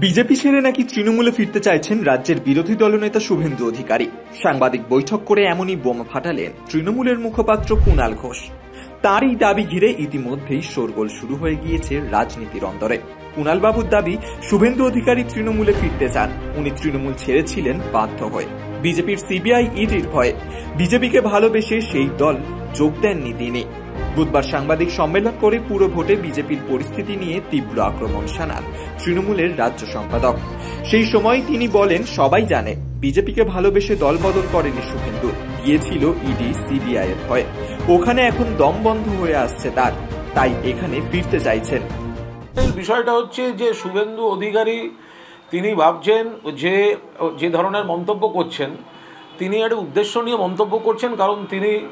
BJP ছেড়ে নাকি তৃণমূলে ফিরতে চাইছেন রাজ্যের বিরোধী দলনেতা শুভেন্দু অধিকারী। সাংবাদিক বৈঠক করে এমনই বোমা ফাটালেন তৃণমূলের মুখপাত্র কুণাল ঘোষ। তারই দাবি ঘিরে ইতিমধ্যেই শোরগোল শুরু হয়ে গিয়েছে রাজনীতির অন্দরে। কুণাল বাবুর দাবি, শুভেন্দু অধিকারী তৃণমূলে ফিরতে চান। উনি তৃণমূল ছেড়েছিলেন বাধ্য হয়ে। বিজেপির সিবিআই ইডির ভয়ে। বিজেপিকে ভালোবেসে সেই দল যোগ দেননি তিনি। বুধবার সাংবাদিক সম্মেলন করে পুরো ভোটে বিজেপির পরিস্থিতি নিয়ে তীব্র আক্রমণ শানান তৃণমূলের রাজ্য সম্পাদক। সেই সময় তিনি বলেন, সবাই জানে, বিজেপিকে ভালোবেসে দল বদল করেনি শুভেন্দু। গিয়েছিল ইডি, সিবিআই এর ভয়ে। ওখানে এখন দম বন্ধ হয়ে আসছে তার। তাই এখানে ফিরতে চাইছেন। বিষয়টা হচ্ছে যে, শুভেন্দু অধিকারী তিনি ভাবছেন যে যে ধরনের মন্তব্য করছেন, তিনি একটা উদ্দেশ্য নিয়ে মন্তব্য করছেন, কারণ তিনি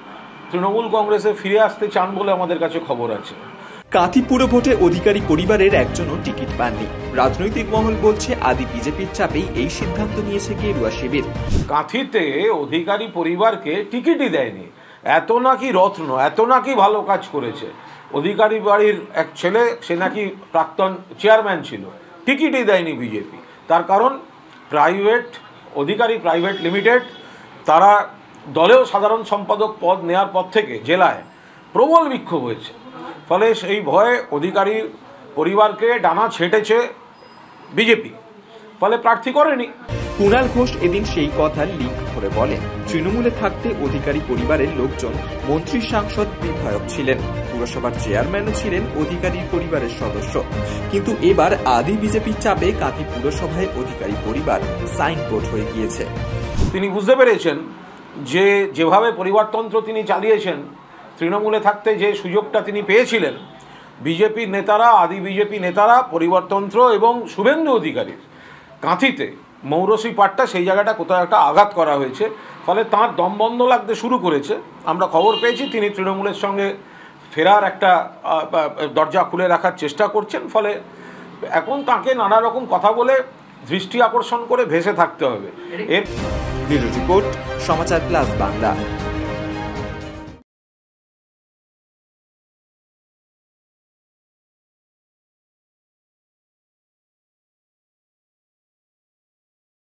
তৃণমূল কংগ্রেসে ফিরে আসতে চান বলে আমাদের কাছে খবর আছে। কাঁথি পুরো ভোটে অধিকারী পরিবারের একজনও টিকিট পাননি। রাজনৈতিক মহল বলছে আদি বিজেপির চাপেই এই সিদ্ধান্ত নিয়েছে গেরুয়া শিবির। কাঁথিতে অধিকারী পরিবারকে টিকিটই দেয়নি। এত নাকি রত্ন এত নাকি ভালো কাজ করেছে। অধিকারী বাড়ির এক ছেলে সে নাকি প্রাক্তন চেয়ারম্যান ছিল টিকিটই দেয়নি বিজেপি। তার কারণ প্রাইভেট অধিকারী প্রাইভেট লিমিটেড তারা দলেও সাধারণ সম্পাদক পদ নেওয়ার পর থেকে জেলায় প্রবল বিক্ষোভ হয়েছে। ফলে সেই ভয়ে অধিকারী পরিবারকে ডানা ছেটেছে বিজেপি। ফলে প্রার্থী করেনি। কুণাল ঘোষ এদিন সেই কথা লিঙ্ক ধরে বলেন তৃণমূলে থাকতে অধিকারী পরিবারের লোকজন মন্ত্রী সাংসদ বিধায়ক ছিলেন পুরসভার চেয়ারম্যানও ছিলেন অধিকারীর পরিবারের সদস্য। কিন্তু এবার আদি বিজেপির চাপে কাঁথি পুরসভায় অধিকারী পরিবার সাইনবোর্ড হয়ে গিয়েছে। তিনি বুঝতে পেরেছেন যে, যেভাবে পরিবারতন্ত্র তিনি চালিয়েছেন, তৃণমূলে থাকতে যে সুযোগটা তিনি পেয়েছিলেন বিজেপির নেতারা, আদি বিজেপি নেতারা, পরিবারতন্ত্র এবং শুভেন্দু অধিকারীর কাঁথিতে মৌরসী পাটটা সেই জায়গাটা কোথাও একটা আঘাত করা হয়েছে, ফলে তার দমবন্ধ লাগতে শুরু করেছে। আমরা খবর পেয়েছি, তিনি তৃণমূলের সঙ্গে ফেরার একটা দরজা খুলে রাখার চেষ্টা করছেন, ফলে এখন তাকে নানা রকম কথা বলে দৃষ্টি আকর্ষণ করে ভেসে থাকতে হবে। এর রিপোর্ট সমাচার প্লাস বাংলা।